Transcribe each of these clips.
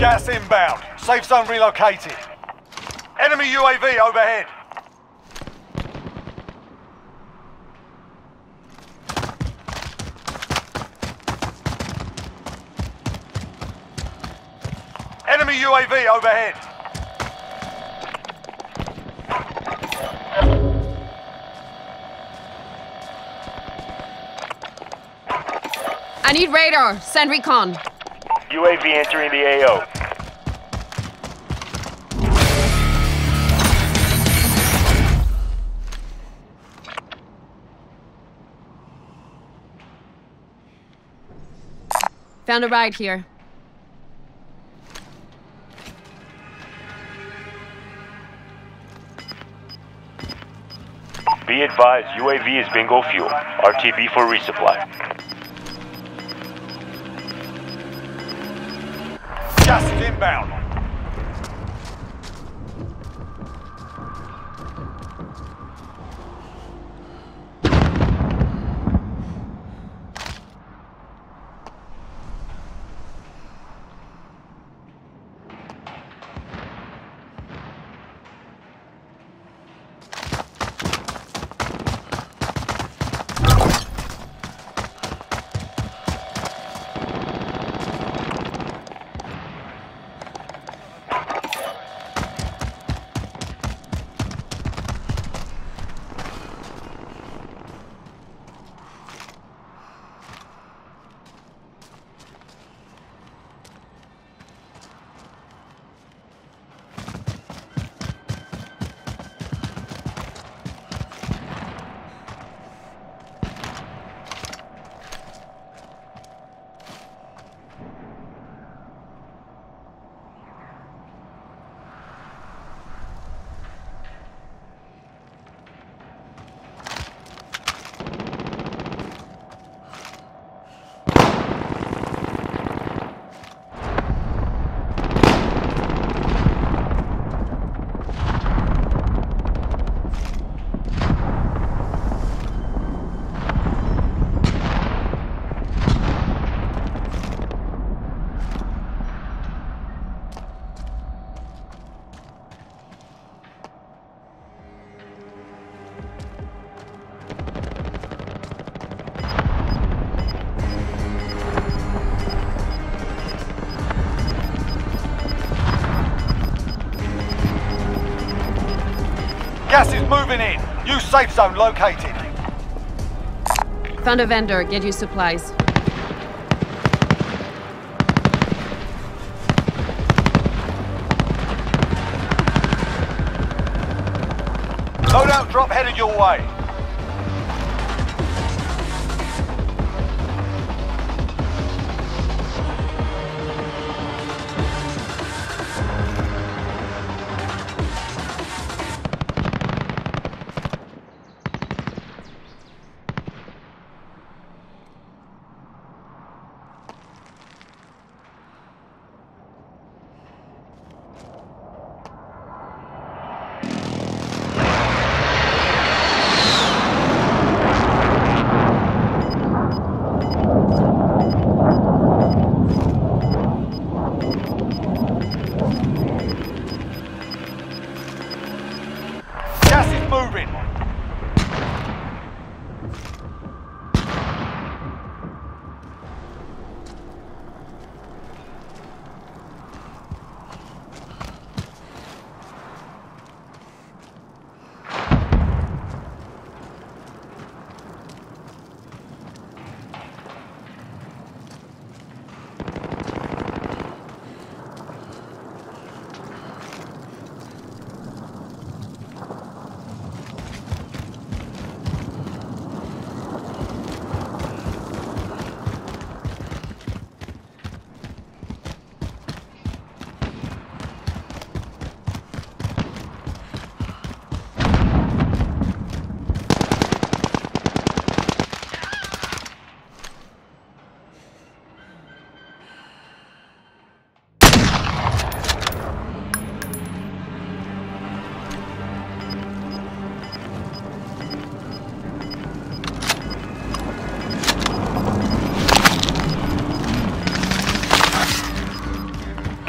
Gas inbound. Safe zone relocated. Enemy UAV overhead. Enemy UAV overhead. I need radar. Send recon. UAV entering the AO. Found a ride here. Be advised, UAV is bingo fuel. RTB for resupply. Just inbound. Gas is moving in. New safe zone located. Found a vendor. Get you supplies. Loadout drop headed your way. Moving.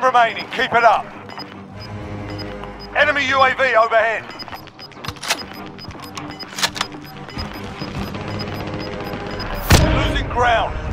Ten remaining. Keep it up. Enemy UAV overhead. Losing ground.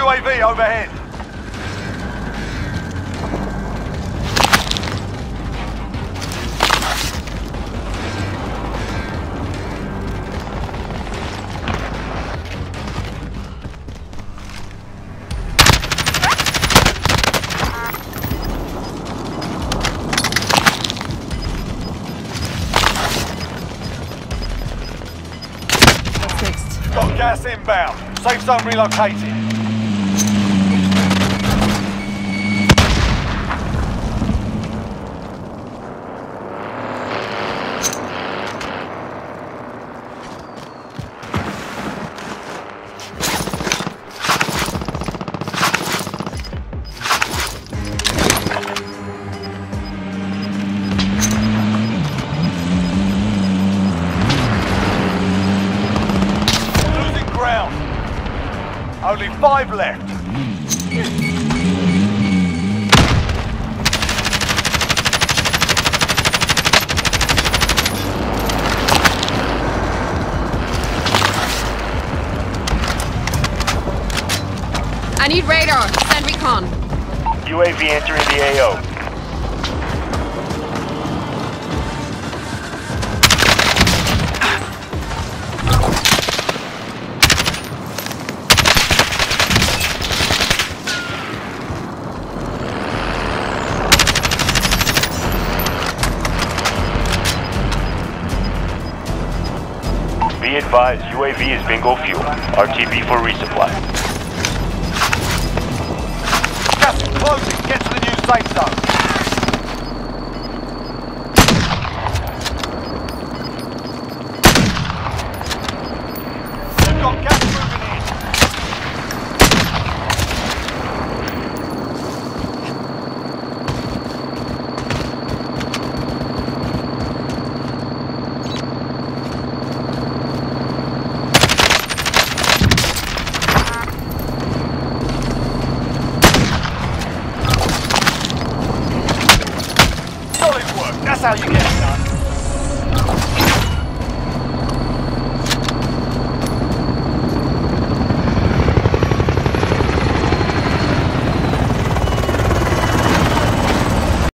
UAV overhead. Got gas inbound. Safe zone relocated. Only five left. I need radar. Send recon. UAV entering the AO. Advised, UAV is bingo fuel. RTB for resupply. Gas closing. Get to the new safe zone. That's how you get it.